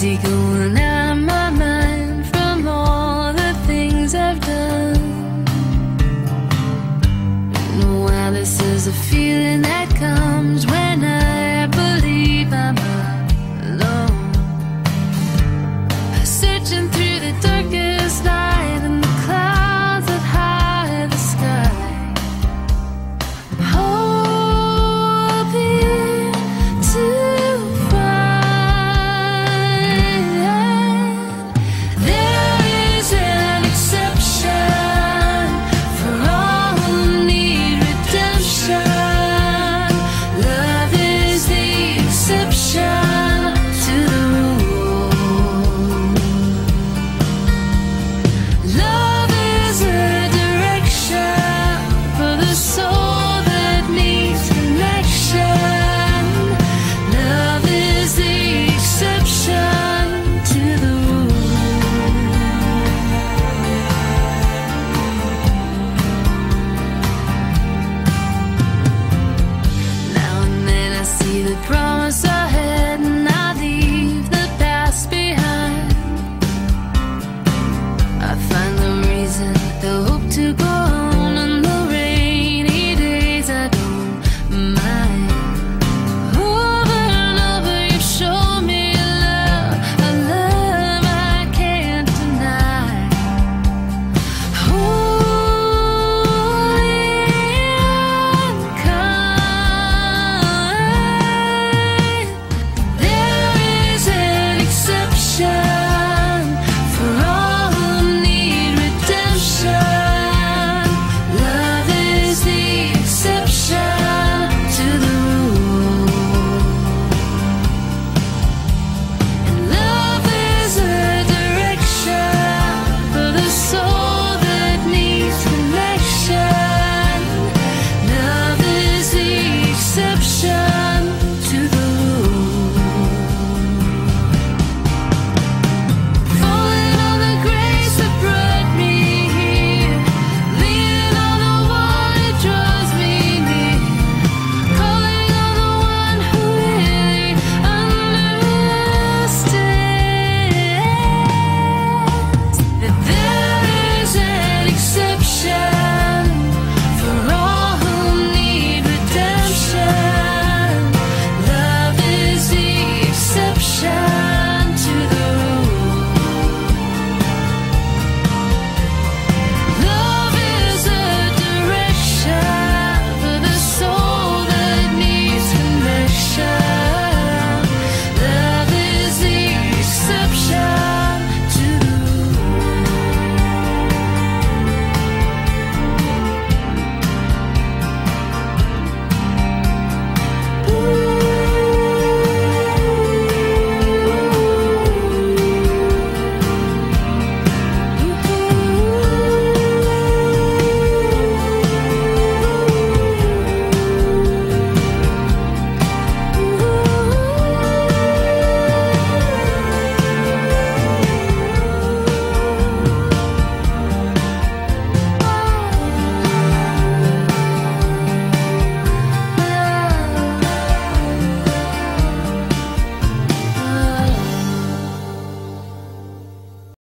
Busy going out of my mind from all the things I've done. No, well, this is a feeling that comes when. deception.